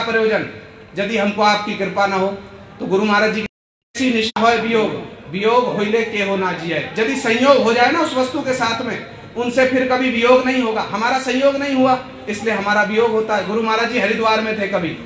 प्रयोजन। यदि हमको आपकी कृपा न हो तो गुरु महाराज जी की निष्ठा है वियोग। वियोग होइले के हो ना जिए यदि संयोग हो जाए ना उस वस्तु के साथ में, उनसे फिर कभी वियोग नहीं होगा। हमारा संयोग नहीं हुआ, इसलिए हमारा वियोग होता है। गुरु महाराज जी हरिद्वार में थे कभी।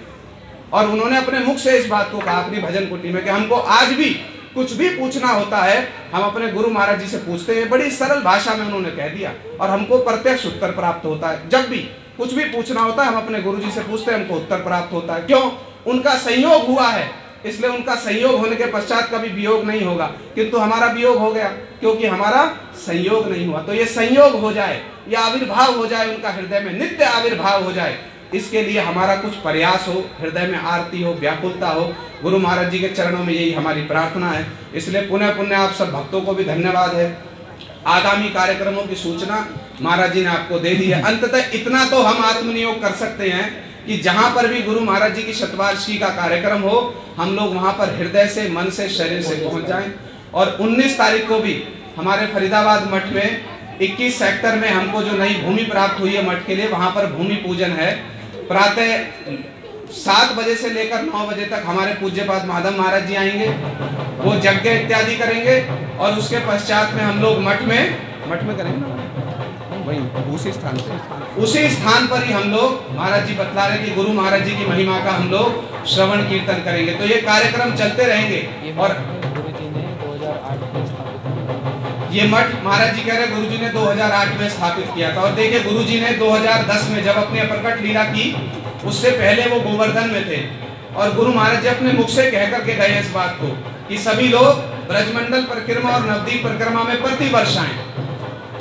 और उन्होंने अपने मुख से इस बात को कहा, अपनी भजन कुटी में, कि हमको आज भी कुछ भी पूछना होता है, हम अपने गुरु महाराज जी से पूछते हैं। बड़ी सरल भाषा में उन्होंने कह दिया। और हमको प्रत्यक्ष उत्तर प्राप्त होता है। जब भी कुछ भी पूछना होता है, हम अपने गुरु से पूछते हैं हमको उत्तर प्राप्त होता है। क्यों? उनका संयोग हुआ है, इसलिए उनका संयोग होने के पश्चात कभी वियोग नहीं होगा। किंतु हमारा वियोग हो गया, क्योंकि हमारा संयोग नहीं हुआ। तो ये संयोग हो जाए, या आविर्भाव हो जाए उनका हृदय में, नित्य आविर्भाव हो जाए, इसके लिए हमारा कुछ प्रयास हो, हृदय में आरती हो, व्याकुलता हो। गुरु महाराज जी के चरणों में यही हमारी प्रार्थना है। इसलिए पुनः पुण्य आप सब भक्तों को भी धन्यवाद है। आगामी कार्यक्रमों की सूचना महाराज जी ने आपको दे दी है। अंततः इतना तो हम आत्मनियोग कर सकते हैं कि जहाँ पर भी गुरु महाराज जी की शतवार्षिकी का कार्यक्रम हो, हम लोग वहाँ पर हृदय से, मन से, शरीर से पहुँच जाएँ। और 19 तारीख को भी हमारे फरीदाबाद मठ में 21 सेक्टर में हमको जो नई भूमि प्राप्त हुई है मठ के लिए, वहाँ पर भूमि पूजन है। प्रातः सात बजे से लेकर नौ बजे तक हमारे पूज्यपाद माधव महाराज जी आएँगे, वो यज्ञ इत्यादि करेंगे, और उसके पश्चात में हम लोग मठ में मठ में करेंगे वही, उसी स्थान पर उसी स्थान पर ही हम लोग महाराज जी बतला रहे कि गुरु महाराज जी की महिमा का हम लोग श्रवण कीर्तन करेंगे। तो ये कार्यक्रम चलते रहेंगे, और ये मठ महाराज जी कह रहे गुरु जी ने 2008 में स्थापित किया था। और देखिए गुरु जी ने 2010 में जब अपने प्रकट लीला की उससे पहले वो गोवर्धन में थे। और गुरु महाराज जी अपने मुख से कह करके गए इस बात को, कि सभी लोग ब्रजमंडल परिक्रमा और नवदीप परिक्रमा में प्रति वर्ष आए।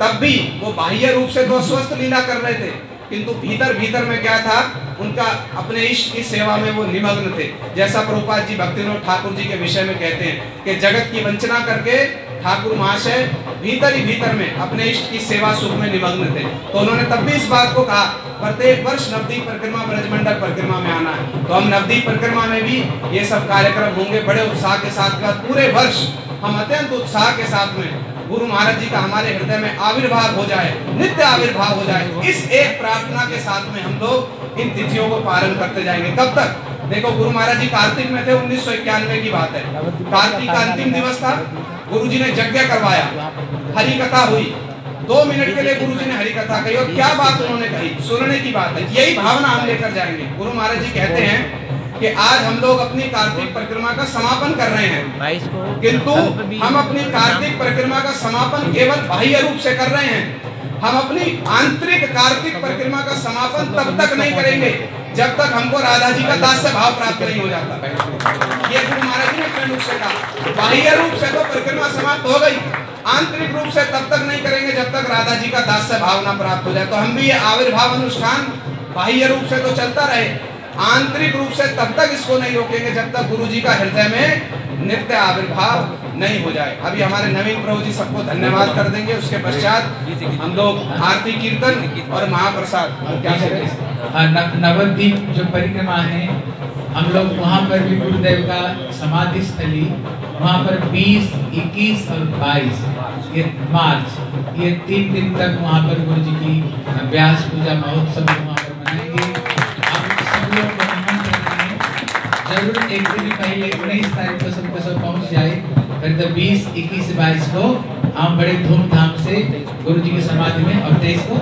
तब भी वो बाह्य रूप से तो अस्वस्थ लीला कर रहे थे, किंतु भीतर भीतर में क्या था, उनका अपने इष्ट की सेवा में वो निमग्न थे। जैसा प्रभुपाद जी भक्तिनोद ठाकुर जी के विषय में कहते हैं कि जगत की वंचना करके ठाकुर महाशय भीतर ही भीतर में अपने इष्ट की सेवा सुख में निमग्न थे। तो उन्होंने तब भी इस बात को कहा, प्रत्येक वर्ष नवदीप परिक्रमा ब्रजमंडल परिक्रमा में आना है। तो हम नवदीप परिक्रमा में भी ये सब कार्यक्रम होंगे, बड़े उत्साह के साथ का पूरे वर्ष हम अत्यंत उत्साह के साथ में गुरु महाराज जी का हमारे हृदय में आविर्भाव हो जाए, नित्य आविर्भाव हो जाए, इस एक प्रार्थना के साथ में हम लोग इन तिथियों को पालन करते जाएँगे। कब तक? देखो, गुरु महाराज जी कार्तिक में थे, उन्नीस सौ इक्यानवे की बात है। कार्तिक का अंतिम दिवस था। गुरु जी ने यज्ञ करवाया। हरी कथा हुई। दो मिनट के लिए गुरु जी ने हरी कथा कही और क्या बात उन्होंने कही? सुनने की बात है। यही भावना हम लेकर जाएँगे। गुरु महाराज जी कहते हैं कि आज हम लोग अपनी कार्तिक परिक्रमा का समापन कर रहे हैं। किंतु हम अपनी कार्तिक परिक्रमा का समापन केवल बाह्य रूप से कर रहे हैं। हम अपनी आंतरिक कार्तिक परिक्रमा का समापन तब तक नहीं करेंगे। जब तक हमको राधा जी का दास्य भाव प्राप्त नहीं हो जाता। ये गुरु महाराज ने अपने रूप से कहा। बाह्य रूप से तो परिक्रमा समाप्त हो गई। आंतरिक रूप से तब तक नहीं करेंगे जब तक राधा जी का दास्य भाव ना प्राप्त हो जाए। तो हम भी ये आविर्भाव अनुष्ठान बाह्य रूप से तो चलता रहे। आंतरिक रूप से तब तक इसको नहीं रोकेंगे जब तक गुरु जी का हृदय में नित्य आविर्भाव नहीं हो जाए। अभी हमारे नवीन प्रभु जी सबको धन्यवाद कर देंगे। उसके पश्चात हम लोग आरती कीर्तन और महाप्रसाद। हाँ, नवद्वीप जो परिक्रमा है हम लोग वहाँ पर भी गुरुदेव का समाधि स्थली वहाँ पर 20, 21 और 22 ये मार्च ये तीन दिन तक वहाँ पर गुरु जी की व्यास पूजा महोत्सव वहाँ पर मनाएँगे। आप सब लोग ज़रूर एक दिन पहले उन्नीस तारीख को सबको सब पहुँच जाए। फिर तो बीस इक्कीस बाईस को हम बड़े धूमधाम से गुरु जी की समाधि में और तेईस को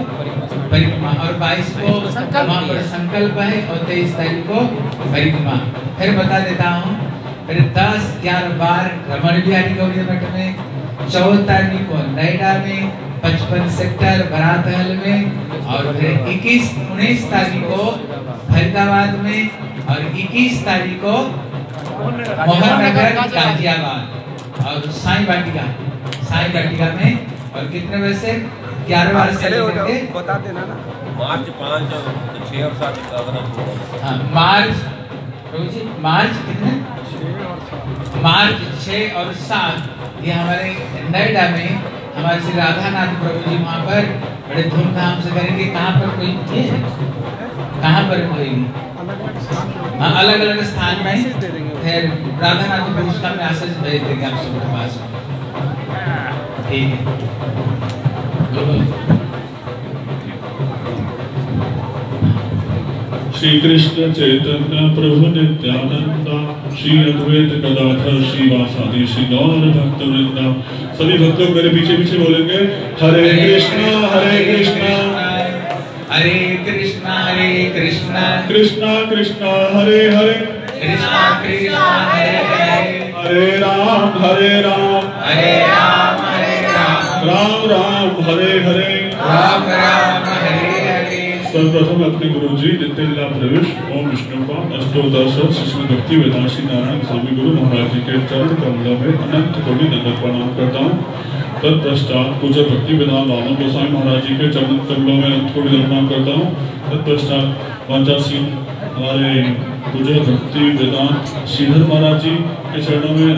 परिक्रमा और बाईस को वहाँ पर संकल्प है और तेईस तारीख को परिक्रमा। फिर बता देता हूँ फिर दस ग्यारह बार रमण बिहारी गौरी मठ में चौदह तारीख को नोएडा में पचपन सेक्टर बरातहल में और फिर इक्कीस उन्नीस तारीख को फरीदाबाद में और 21 तारीख को मोहन नगर गाजियाबाद। और साई बाटिका साई बाटिका में और कितने बजे से? ग्यारह बजे से लेकर बता देना ना। मार्च पाँच छः और सात अगर हाँ। मार्च जी मार्च कितने? मार्च छः और सात। ये हमारे नोएडा में हमारे श्री राधानाथ प्रभु जी वहाँ पर बड़े धूमधाम से करेंगे। कहाँ पर कोई? कहाँ पर कोई हाँ अलग अलग स्थान में। फिर राधा नाथ को उसका मैसेज भेज देंगे आप सबके पास। ठीक है। श्री कृष्ण चैतन्य प्रभु नित्यानंद श्री अद्वैत गदाधर श्रीवासादि श्री गौर भक्त वृंदा। सभी भक्तों मेरे पीछे पीछे बोलेंगे हरे कृष्णा हरे कृष्णा। हरे कृष्णा हरे कृष्णा। कृष्णा कृष्णा हरे हरे। कृष्णा कृष्णा हरे हरे। हरे राम हरे राम। हरे राम हरे राम। राम राम हरे हरे। राम राम हरे हरे। सर्वप्रथम अपने गुरु जी नित्य प्रवेश ओम विष्णु का अष्टोदश शिष्य भक्ति वेदांशी नारायण स्वामी गुरु महाराज जी के चरण कमलों में अनंत कोटि दंडक प्रणाम करता हूँ। तत्पश्चात पूज्य भक्ति वेदांत राम गोस्वामी महाराज जी के चरण कमलों में दंड प्रणाम करता हूँ। तत्पश्चात वाचासी हमारे पूज्य भक्ति वेदांत श्रीधर महाराज जी के चरणों में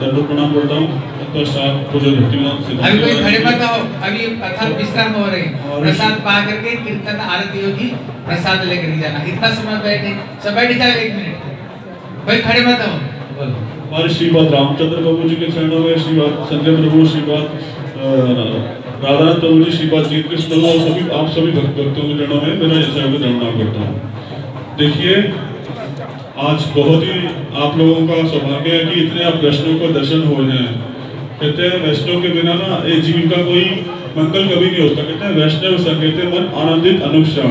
दंड प्रणाम करता हूँ। तत्पश्चात पूज्य भक्ति वेदांत अभी कोई खड़े मत अभी कथा विश्राम हो रहे प्रसाद पा करके कीर्तन आरती होगी प्रसाद लेकर जाना। इतना समय बैठे सब बैठ जाए एक मिनट। कोई खड़े मत हमारे श्रीपाद रामचंद्र प्रभु जी के चरणों में श्रीपाद संजय प्रभु श्रीपाद राधानंद प्रभु जी श्रीपाद जीत कृष्ण और सभी आप सभी भक्त के चरणों में मेरा प्रणाम करता हूँ। देखिए आज बहुत ही आप लोगों का सौभाग्य है कि इतने आप वैष्णव को दर्शन हो रहे हैं। कहते हैं वैष्णव के बिना ना ये जीव का कोई मंगल कभी नहीं होता। कहते हैं वैष्णव संगीत मन आनंदित अनुक्षण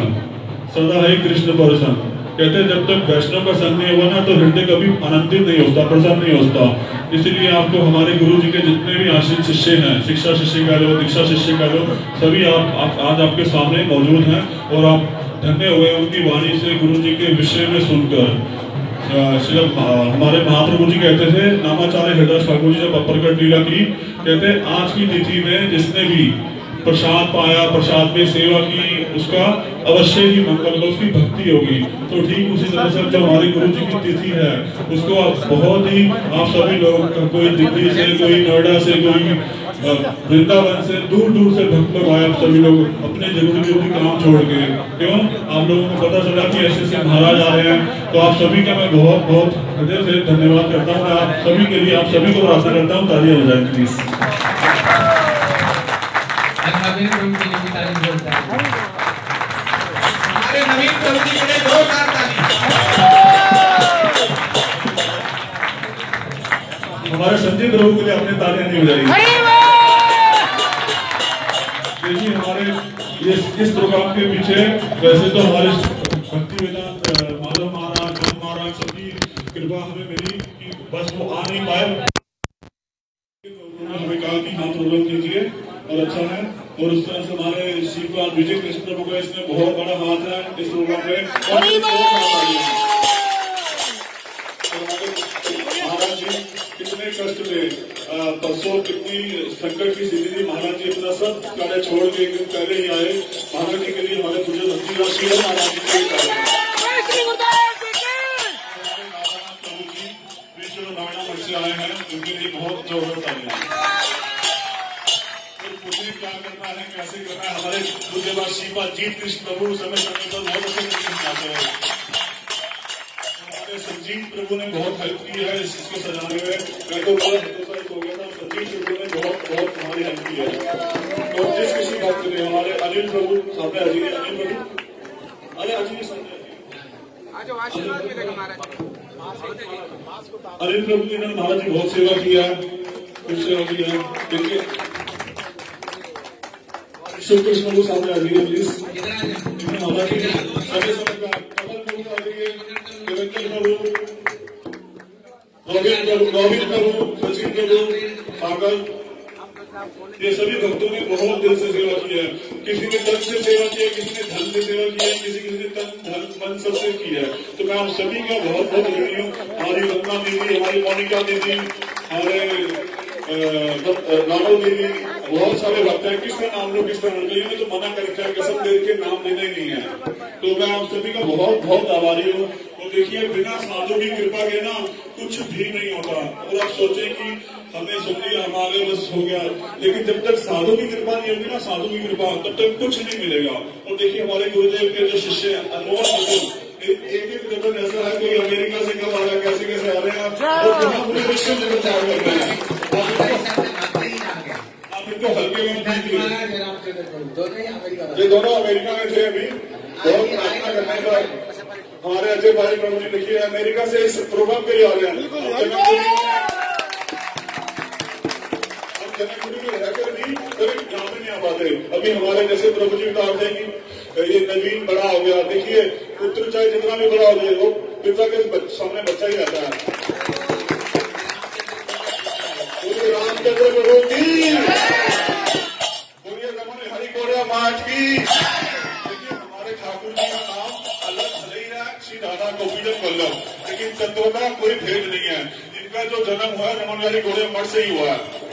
सदा है कृष्ण परसन कहते हैं जब तक वैष्णव का संग नहीं होगा ना तो हृदय कभी आनंदित नहीं होता प्रसन्न नहीं होता। इसलिए आपको हमारे गुरु जी के जितने भी आश्रित शिष्य हैं शिक्षा शिष्य कह लो दीक्षा शिष्य कह लो सभी आप, आप आज आपके सामने मौजूद हैं और आप धन्य हुए उनकी वाणी से गुरु जी के विषय में सुनकर। श्री हमारे महाप्रभु जी कहते थे, नामाचार्य हृदय ठाकुर जी जब प्रकट लीला की, कहते, आज की तिथि में जिसने भी प्रसाद पाया, प्रसाद में सेवा की, उसका अवश्य ही मंगल होगा, उसकी भक्ति होगी। तो ठीक उसी तरह से जो हमारे गुरु जी की तिथि है, उसको बहुत ही, आप सभी लोग, कोई दिल्ली से, कोई नोएडा से, कोई वृंदावन से दूर दूर से भक्त लोग आए आप सभी लोग अपने ज़रूरी ज़रूरी काम छोड़ के। क्यों? आप लोगों को पता चला कि ऐसे ऐसे महाराज आ रहे हैं। तो आप सभी का मैं बहुत बहुत हृदय से धन्यवाद करता हूँ। आप सभी के लिए आप सभी को प्रार्थना करता हूँ। तालियाँ हो जाए प्लीज़ नवीन प्रभु है हमारे नवीन प्रभु जी के लिए जोरदार ताली हमारे संजय प्रभु के लिए अपने तालियाँ नहीं बजाएँगे इस प्रोग्राम के पीछे वैसे तो हमारे भक्ति वेदांत माधव महाराज जन महाराज सबकी कृपा हमें मिली कि बस वो आ नहीं पाए हमें कहा कि हाँ प्रोग्राम कीजिए और अच्छा है और उस तरह से हमारे विजय कृष्ण प्रभु का इसमें बहुत बड़ा हाथ है इस प्रोग्राम में। महाराज जी कितने कष्ट में परसों कितनी संकट की स्थिति थी। महाराज जी अपना सब कार्य छोड़ के एक दिन पहले ही आए। महाराज जी के लिए हमारे पूजन भक्ति राशि है। महाराज जी के लिए आए हैं। उनके लिए बहुत जोरदार तालियाँ क्या करना है? कैसे करना है? हमारे पूज्यपाद श्रीपाद जीत कृष्ण प्रभु समय समय पर बहुत अच्छे हैं। हमारे संजीव प्रभु ने बहुत हेल्प की है। इस चीज़ को सजाने में। मैं तो बड़ा ने बहुत बहुत हमारी हेल्प की है। और जिस किसी हमारे अनिल प्रभु अजीत अनिल प्रभु। अरे अनिल प्रभु जी ने महाराज जी बहुत सेवा किया है कुछ सेवा की है। देखिए शिव कृष्ण को सामने आ जाइए प्लीज़ इधर इन्हें महाराज जी समय समय का कमल प्रभु आ जाइए निरंजन प्रभु रोबिन प्रभु रोबिन प्रभु सचिन प्रभु। सागर ये सभी भक्तों ने बहुत दिल से सेवा की है। किसी ने तन से सेवा की है, किसी ने धन से सेवा की है, किसी किसी ने तन, धन, मन सबसे की है। तो मैं आप सभी का बहुत बहुत ऋणी हूँ। हमारी रत्ना दीदी हमारी मोनिका दीदी हमारे राणो दीदी बहुत सारे भक्त हैं। किसका नाम लो किसका नाम लो तो मना कर रखा है कसम दे के नाम लेना ही नहीं है। तो मैं आप सभी का बहुत बहुत आभारी हूँ। और देखिए, बिना साधु की कृपा के ना कुछ भी नहीं होता। और आप सोचे कि हमने सुन लिया हमारे बस हो गया। लेकिन जब तक साधु की कृपा नहीं होगी ना साधु की कृपा तब तक कुछ नहीं मिलेगा। और देखिए हमारे गुरुदेव के जो शिष्य हैं अनमोल एक एक जगह ऐसा है कोई अमेरिका से कब आ रहा कैसे कैसे आ रहे हैं और पूरे विश्व में प्रचार कर रहे हैं। ही आप इनको हल्के में ये दोनों अमेरिका में थे अभी। बहुत प्रार्थना करने का। हमारे अजय भाई प्रभु जी लिखिए अमेरिका से इस प्रोग्राम के लिए आ रहे हैं। जनकपुरी भी कभी गाँव पाते अभी हमारे जैसे प्रभु जी बता रहे ये नवीन बड़ा हो गया देखिए पुत्र चाहे जितना भी बड़ा हो जाए वो पिता के सामने बच्चा ही रहता है हमारे ठाकुर जी का नाम अलग भले ही श्री राधा गोपीचंद वल्लभ लेकिन तत्व का कोई भेद नहीं है। इनका जो जन्म हुआ है रमन हरि मठ से ही हुआ है।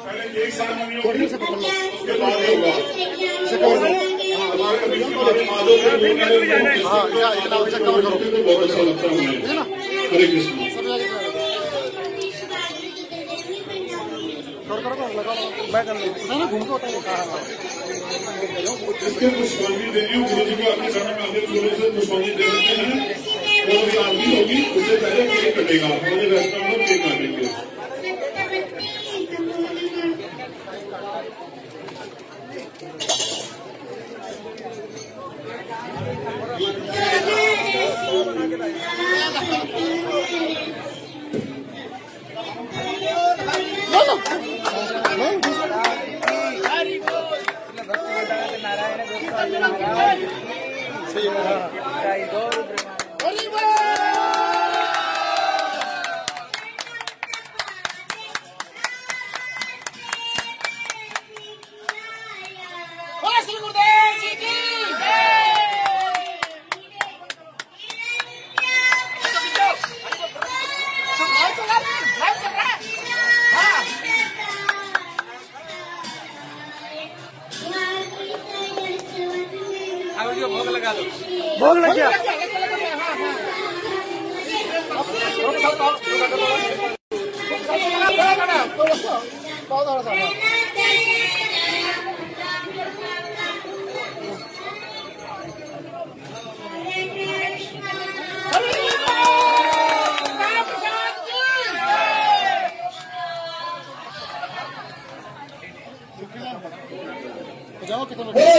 पहले उसके बाद ही बहुत अच्छा लगता है मुझे हरे कृष्ण। इसके पुष्पांजलि दे रही गुरु जी को अपने चरण में आगे गुरु से पुष्पांजलि दे सकते हैं। वो आरती होगी उससे पहले केक कटेगा। हमारे रेस्टोरेंट में केक काटेंगे श्री बोलो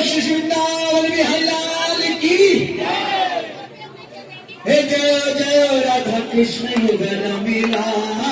श्री वृंदावन बिहारी लाल की। हे जय जय राधा कृष्ण मिलान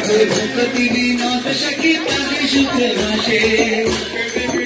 भक्ति विनोद सखी शुक्र भाषे।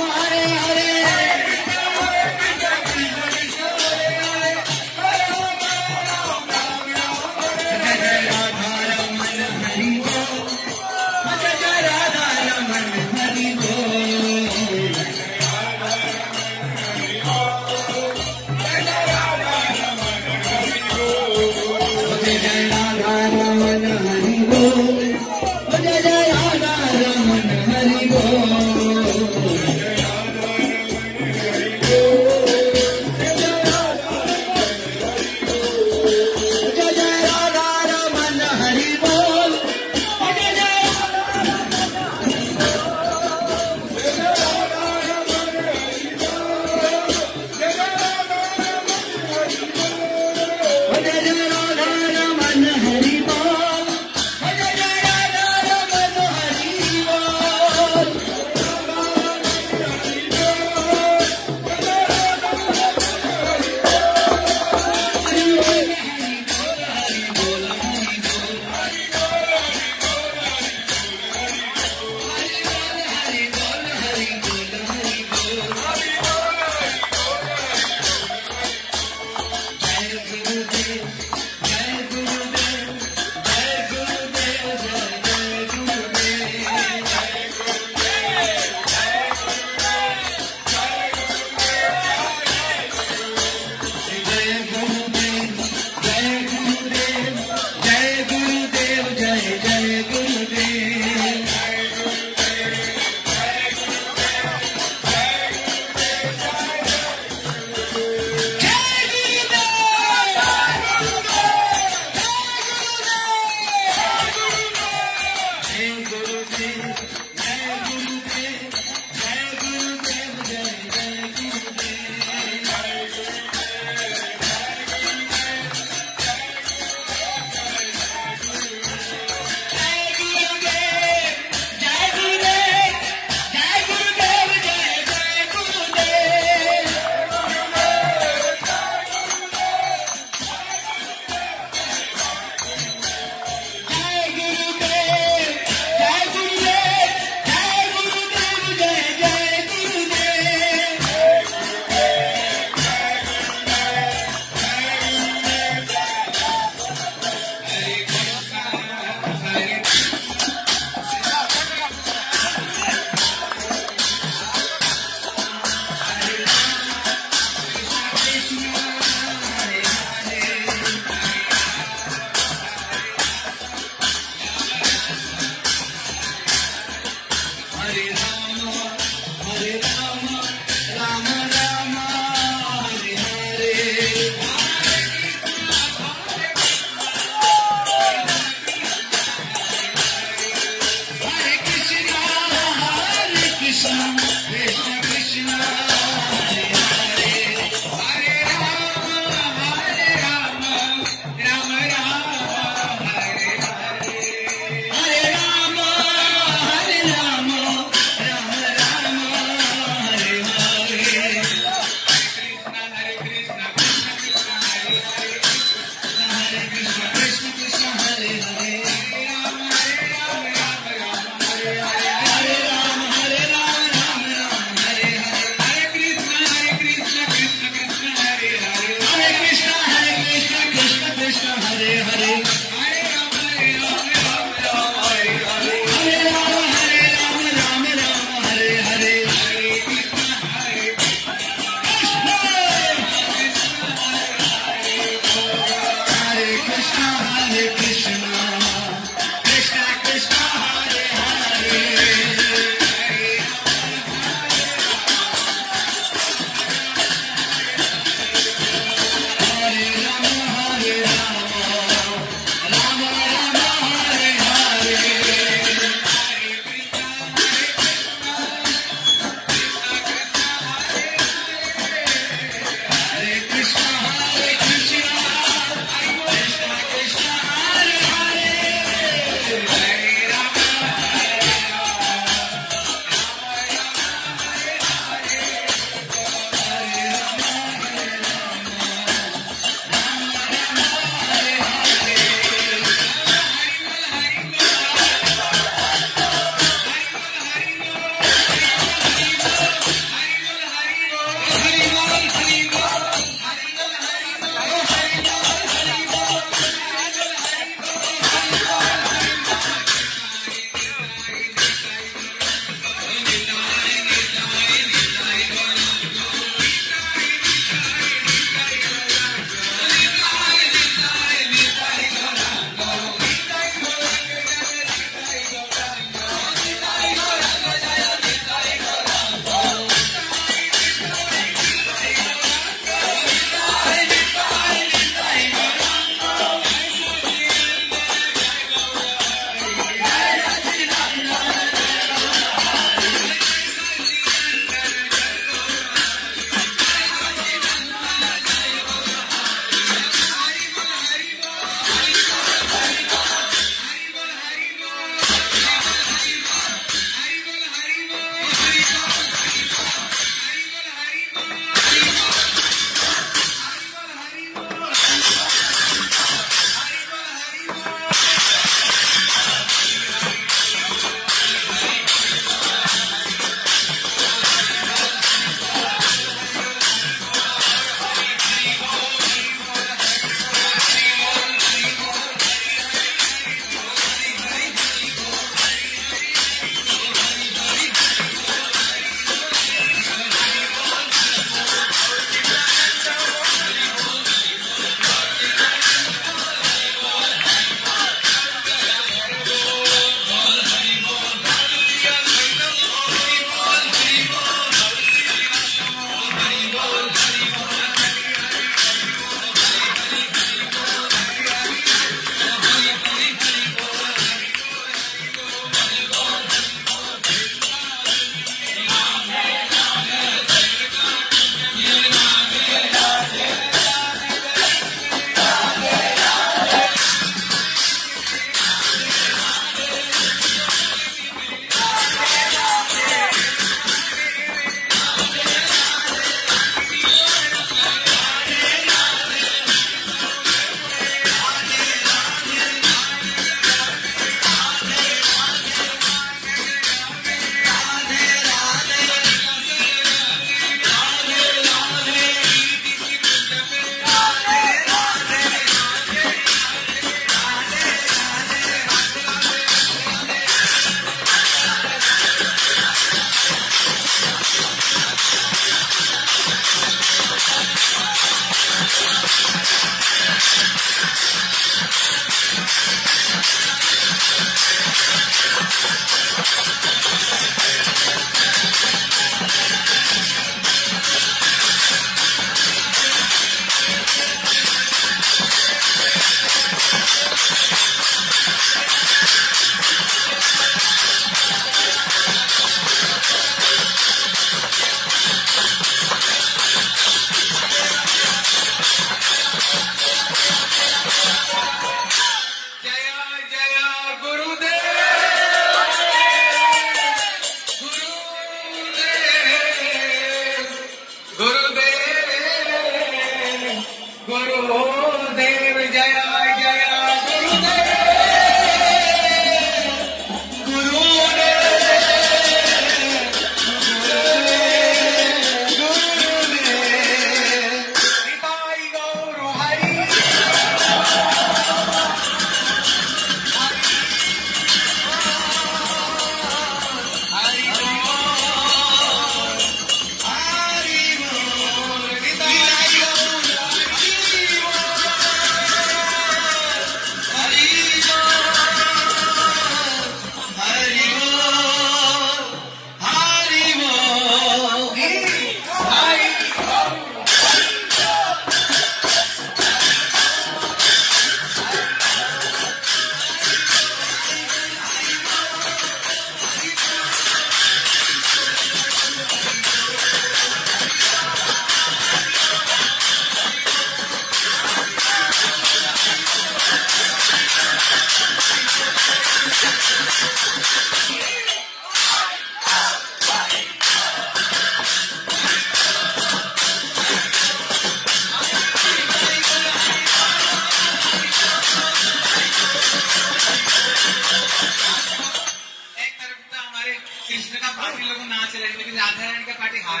राधा रानी का पार्टी हार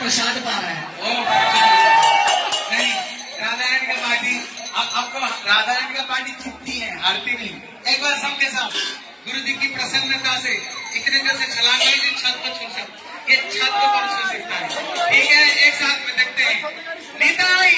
प्रसाद पा रहा है अच्छा। नहीं राधा रानी का पार्टी अब तो का पार्टी जीतती है हारती नहीं। एक बार सबके साथ गुरु जी की प्रसन्नता से इतने देर से छलांग छत को छोड़ सकते ये छत को छू सकता है? ठीक है एक साथ में देखते हैं। निताई